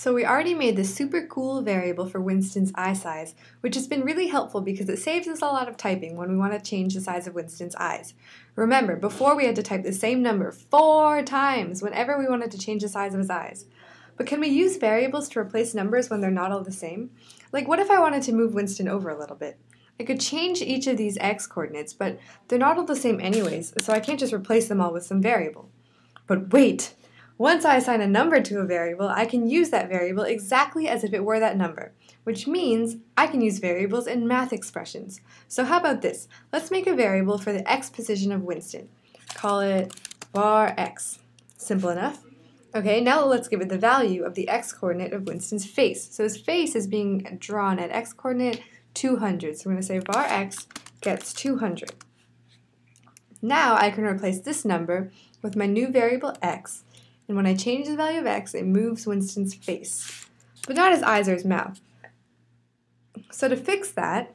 So we already made this super cool variable for Winston's eye size, which has been really helpful because it saves us a lot of typing when we want to change the size of Winston's eyes. Remember, before we had to type the same number four times whenever we wanted to change the size of his eyes. But can we use variables to replace numbers when they're not all the same? Like what if I wanted to move Winston over a little bit? I could change each of these x coordinates, but they're not all the same anyways, so I can't just replace them all with some variable. But wait! Once I assign a number to a variable, I can use that variable exactly as if it were that number, which means I can use variables in math expressions. So how about this? Let's make a variable for the x position of Winston. Call it var x. Simple enough. Okay, now let's give it the value of the x-coordinate of Winston's face. So his face is being drawn at x-coordinate 200. So I'm going to say var x gets 200. Now I can replace this number with my new variable x, and when I change the value of x, it moves Winston's face, but not his eyes or his mouth. So to fix that,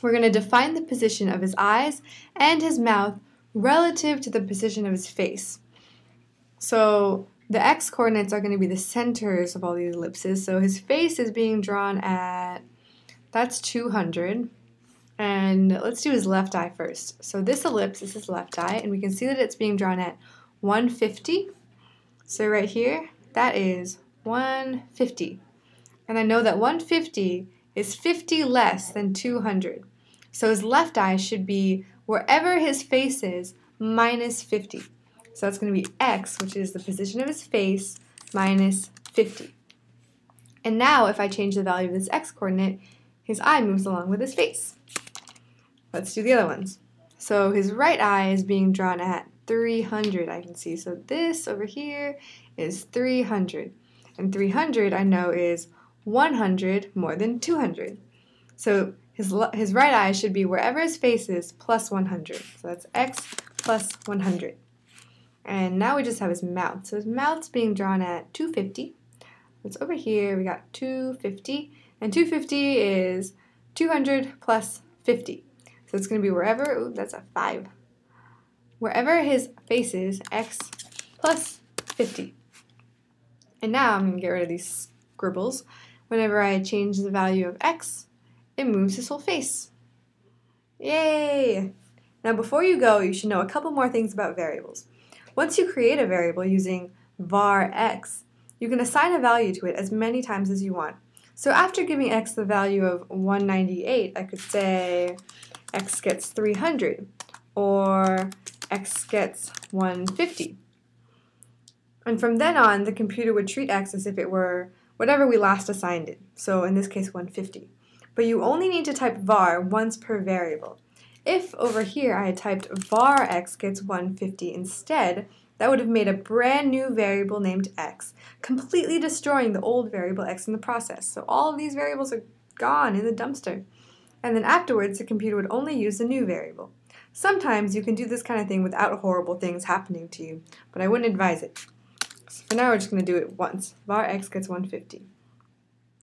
we're going to define the position of his eyes and his mouth relative to the position of his face. So the x coordinates are going to be the centers of all these ellipses. So his face is being drawn at that's 200. And let's do his left eye first. So this ellipse is his left eye, and we can see that it's being drawn at 150. So right here, that is 150. And I know that 150 is 50 less than 200. So his left eye should be wherever his face is minus 50. So that's going to be x, which is the position of his face, minus 50. And now if I change the value of this x-coordinate, his eye moves along with his face. Let's do the other ones. So his right eye is being drawn at 300, I can see. So this over here is 300. And 300 I know is 100 more than 200. So his, his right eye should be wherever his face is plus 100. So that's x plus 100. And now we just have his mouth. So his mouth's being drawn at 250. It's over here. We got 250. And 250 is 200 plus 50. So it's going to be wherever, ooh, that's a 5. Wherever his face is, x plus 50. And now I'm going to get rid of these scribbles. Whenever I change the value of x, it moves his whole face. Yay! Now before you go, you should know a couple more things about variables. Once you create a variable using var x, you can assign a value to it as many times as you want. So after giving x the value of 198, I could say x gets 300 or x gets 150. And from then on, the computer would treat x as if it were whatever we last assigned it, so in this case 150. But you only need to type var once per variable. If over here I had typed var x gets 150 instead, that would have made a brand new variable named x, completely destroying the old variable x in the process. So all of these variables are gone in the dumpster. And then afterwards, the computer would only use the new variable. Sometimes you can do this kind of thing without horrible things happening to you, but I wouldn't advise it. So for now, we're just going to do it once. var x gets 150.